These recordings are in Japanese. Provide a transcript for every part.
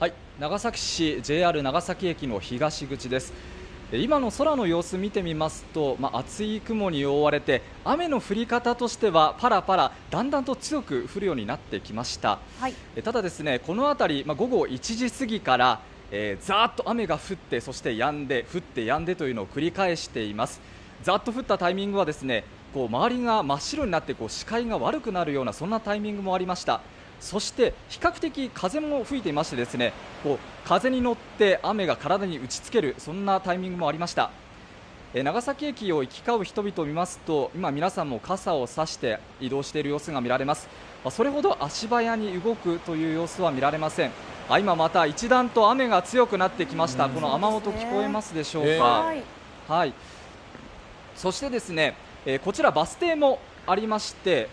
はい、長崎市 JR 長崎駅の東口です。今の空の様子見てみますと、まあ、厚い雲に覆われて雨の降り方としてはパラパラだんだんと強く降るようになってきました、はい。えただですねこの辺り、まあ、午後1時過ぎから、えー、ざーっと雨が降ってそして止んで降って止んでというのを繰り返しています。ざーっと降ったタイミングはですねこう周りが真っ白になってこう視界が悪くなるようなそんなタイミングもありましたそして比較的風も吹いていましてですねこう風に乗って雨が体に打ちつけるそんなタイミングもありました。えー長崎駅を行き交う人々を見ますと今皆さんも傘を差して移動している様子が見られます。まあそれほど足早に動くという様子は見られません。あ今また一段と雨が強くなってきました。この雨音聞こえますでしょうか、えー。はい。はい、そしてですね、えーこちらバス停もありまして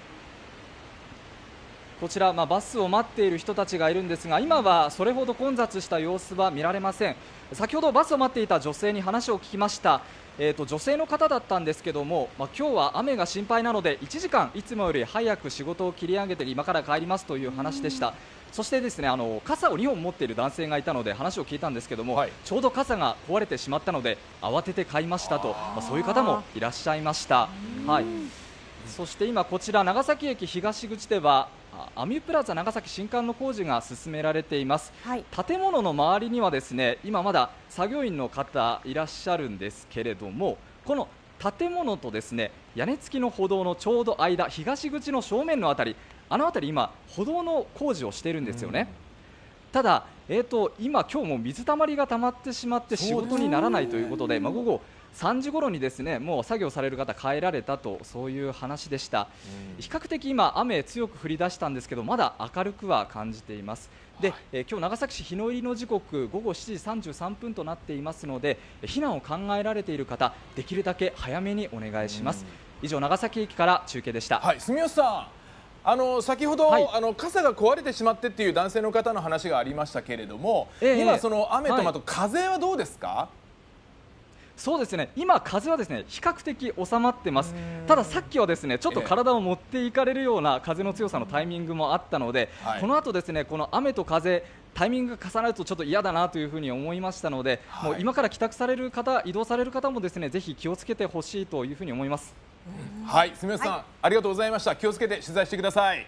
こちら、まあ、バスを待っている人たちがいるんですが今はそれほど混雑した様子は見られません。先ほどバスを待っていた女性に話を聞きました、えー、と女性の方だったんですけども、まあ、今日は雨が心配なので1時間いつもより早く仕事を切り上げて今から帰りますという話でした。そしてですねあの傘を2本持っている男性がいたので話を聞いたんですけども、はい。ちょうど傘が壊れてしまったので慌てて買いましたと、まあ、そういう方もいらっしゃいました。はいそして今、こちら長崎駅東口ではあアミュプラザ長崎新館の工事が進められています。はい建物の周りにはですね今まだ作業員の方いらっしゃるんですけれどもこの建物とですね屋根付きの歩道のちょうど間東口の正面のあたりあの辺り今歩道の工事をしているんですよね。ただ、えー、と今、今日も水たまりが溜まってしまって仕事にならないということで、まあ、午後3時頃にですねもう作業される方帰られたとそういう話でした、比較的今、雨強く降り出したんですけどまだ明るくは感じています。で、えー今日長崎市日の入りの時刻午後7時33分となっていますので避難を考えられている方できるだけ早めにお願いします。以上長崎駅から中継でした、はい、住吉さん。あの先ほど、はい。あの傘が壊れてしまってっていう男性の方の話がありましたけれども、ええ。今その雨とはい。また風はどうですか？そうですね。今、風はですね比較的収まってます、たださっきはですねちょっと体を持っていかれるような風の強さのタイミングもあったので、はい。この後ですねこの雨と風、タイミングが重なるとちょっと嫌だなというふうに思いましたので、はい。もう今から帰宅される方、移動される方もですねぜひ気をつけてほしいというふうに思います。はい、住吉さん、ありがとうございました。気をつけて取材してください。